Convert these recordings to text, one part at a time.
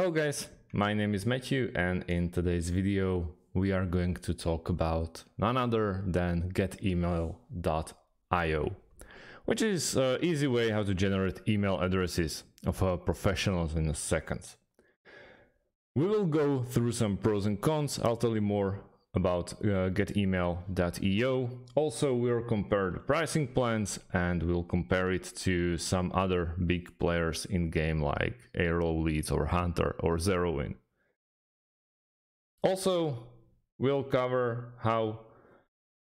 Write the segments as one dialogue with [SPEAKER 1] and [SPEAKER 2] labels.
[SPEAKER 1] Hello guys, my name is Matthew and in today's video we are going to talk about none other than getemail.io which is an easy way how to generate email addresses of uh, professionals in seconds. We will go through some pros and cons, I'll tell you more about uh, getemail.io. Also, we'll compare the pricing plans and we'll compare it to some other big players in game like AeroLeads or Hunter or Zerowin. Also, we'll cover how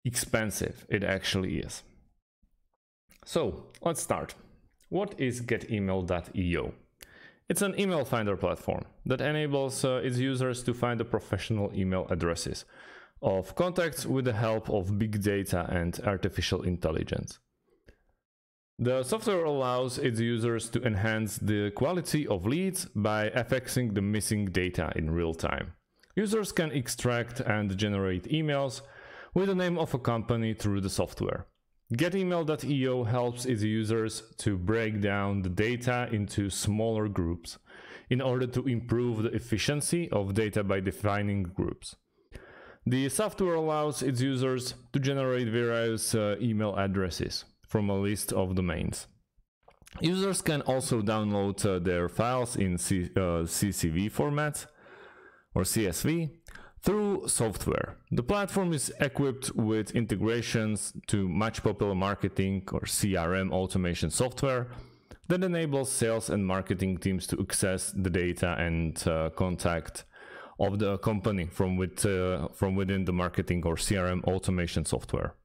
[SPEAKER 1] expensive it actually is. So, let's start. What is getemail.io? It's an email finder platform that enables uh, its users to find the professional email addresses of contacts with the help of big data and artificial intelligence. The software allows its users to enhance the quality of leads by affixing the missing data in real time. Users can extract and generate emails with the name of a company through the software. GetEmail.io helps its users to break down the data into smaller groups in order to improve the efficiency of data by defining groups. The software allows its users to generate various uh, email addresses from a list of domains. Users can also download uh, their files in C uh, CSV format or CSV through software. The platform is equipped with integrations to much popular marketing or CRM automation software that enables sales and marketing teams to access the data and uh, contact of the company from, with, uh, from within the marketing or CRM automation software.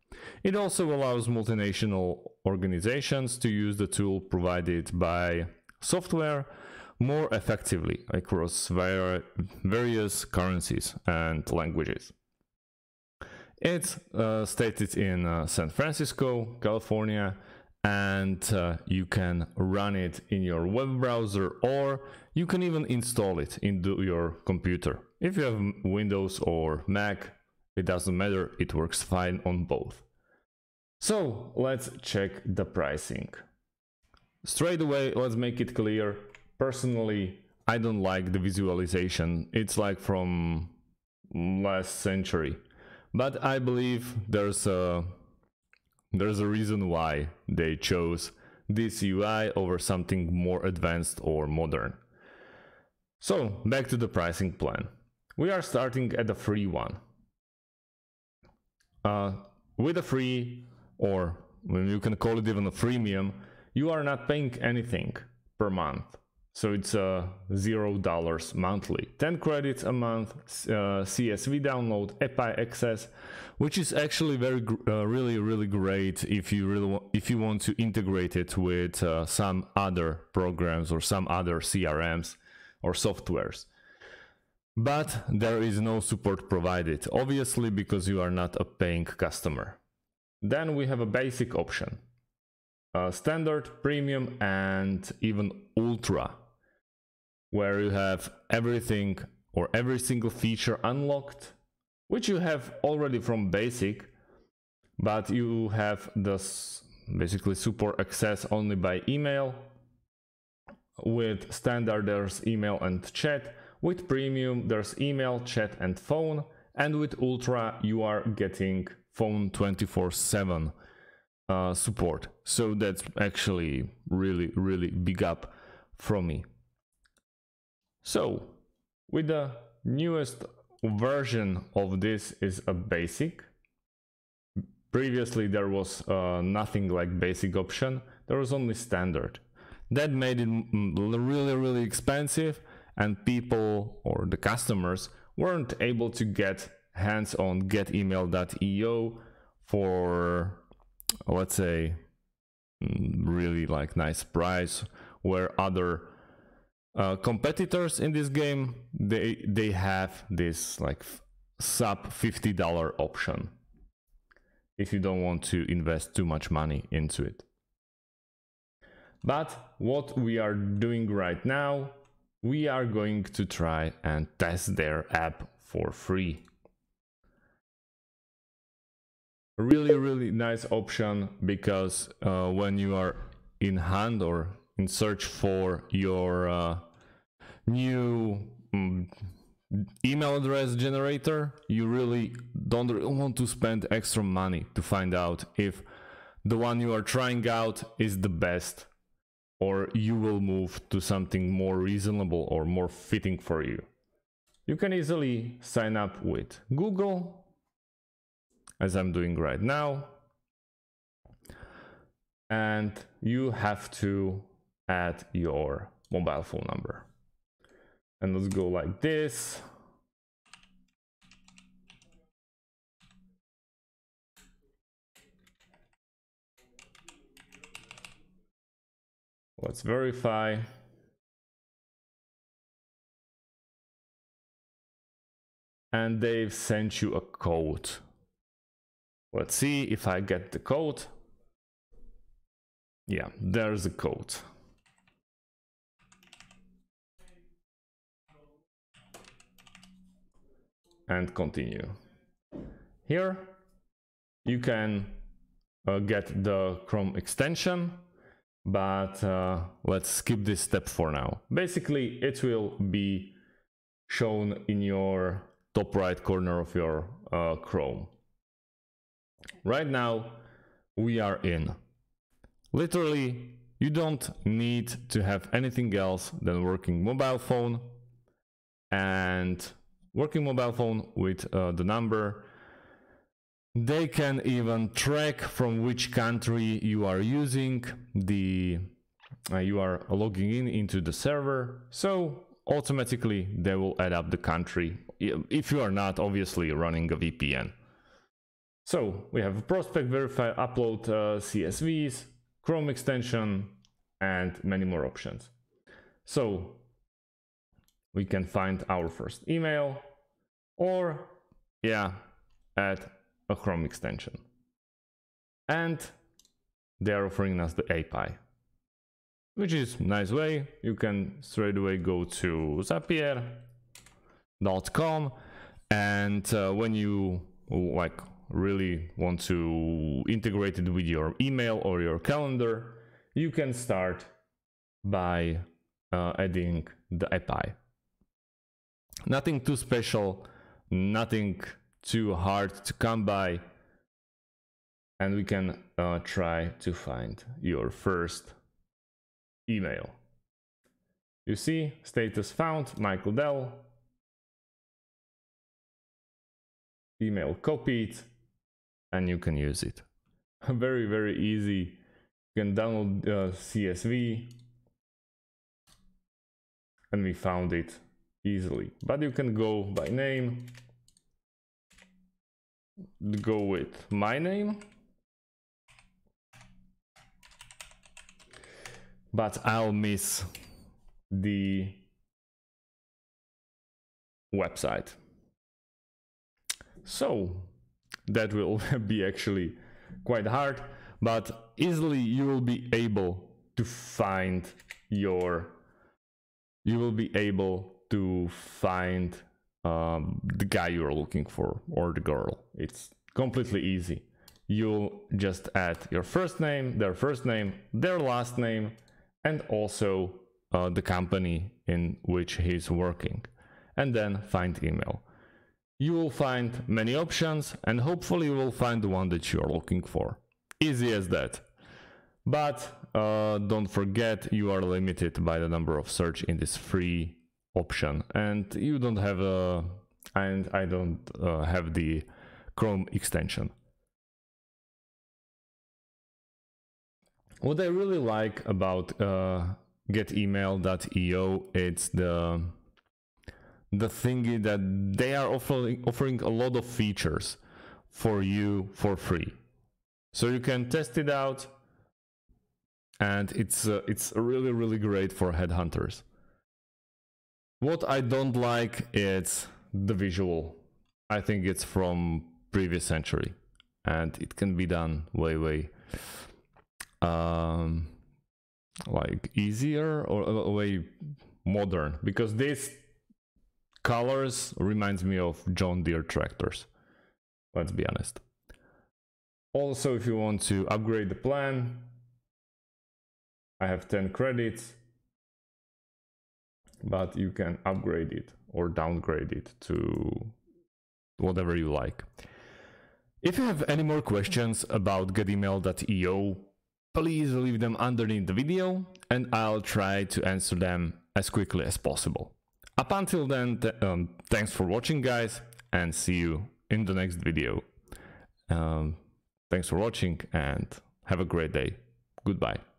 [SPEAKER 1] It also allows multinational organizations to use the tool provided by software more effectively across various currencies and languages. It's uh, stated in uh, San Francisco, California, and uh, you can run it in your web browser or you can even install it into your computer. If you have Windows or Mac, it doesn't matter, it works fine on both. So let's check the pricing. Straight away, let's make it clear. Personally, I don't like the visualization. It's like from last century. But I believe there's a there's a reason why they chose this UI over something more advanced or modern. So back to the pricing plan. We are starting at the free one. Uh, with a free, or you can call it even a freemium, you are not paying anything per month. So it's uh, zero dollars monthly, 10 credits a month, uh, CSV download, API access, which is actually very, uh, really, really great if you really if you want to integrate it with uh, some other programs or some other CRMs or softwares. But there is no support provided, obviously because you are not a paying customer. Then we have a basic option, standard, premium, and even ultra where you have everything or every single feature unlocked, which you have already from basic, but you have this basically support access only by email. With standard, there's email and chat. With premium, there's email, chat, and phone. And with ultra, you are getting phone 24 7 uh, support. So that's actually really, really big up from me. So with the newest version of this is a basic. Previously there was uh, nothing like basic option, there was only standard. That made it really really expensive and people or the customers weren't able to get hands on getemail.io for let's say mm, really like nice price where other uh, competitors in this game they they have this like sub $50 option if you don't want to invest too much money into it. But what we are doing right now we are going to try and test their app for free. Really really nice option because uh, when you are in hand or in search for your uh, new email address generator, you really don't want to spend extra money to find out if the one you are trying out is the best or you will move to something more reasonable or more fitting for you. You can easily sign up with Google, as I'm doing right now, and you have to add your mobile phone number. And let's go like this. Let's verify. And they've sent you a code. Let's see if I get the code. Yeah, there's the code. And continue. Here you can uh, get the Chrome extension but uh, let's skip this step for now. Basically, it will be shown in your top right corner of your uh, Chrome. Right now, we are in. Literally, you don't need to have anything else than working mobile phone and working mobile phone with uh, the number they can even track from which country you are using the uh, you are logging in into the server. So automatically they will add up the country if you are not obviously running a VPN. So we have prospect verify, upload uh, CSVs, Chrome extension, and many more options. So we can find our first email or yeah, add a Chrome extension. And they are offering us the API, which is nice way. You can straight away go to zapier.com and uh, when you like really want to integrate it with your email or your calendar, you can start by uh, adding the API. Nothing too special, nothing too hard to come by and we can uh, try to find your first email. You see, status found, Michael Dell, email copied, and you can use it. very, very easy. You can download uh, CSV, and we found it easily. But you can go by name, go with my name. But I'll miss the website. So that will be actually quite hard, but easily you will be able to find your, you will be able to find um, the guy you're looking for or the girl. It's completely easy. You'll just add your first name, their first name, their last name, and also uh, the company in which he's working, and then find email. You will find many options and hopefully you will find the one that you are looking for. Easy as that. But uh, don't forget you are limited by the number of search in this free option and you don't have a and I don't uh, have the Chrome extension. What I really like about uh, getemail.io it's the the thingy that they are offering offering a lot of features for you for free. So you can test it out and it's uh, it's really really great for headhunters. What I don't like is the visual. I think it's from previous century and it can be done way way um like easier or uh, way modern because this colors reminds me of John Deere tractors. Let's be honest. Also, if you want to upgrade the plan, I have 10 credits but you can upgrade it or downgrade it to whatever you like. If you have any more questions about getemail.io, please leave them underneath the video and I'll try to answer them as quickly as possible. Up until then, th um, thanks for watching guys and see you in the next video. Um, thanks for watching and have a great day. Goodbye.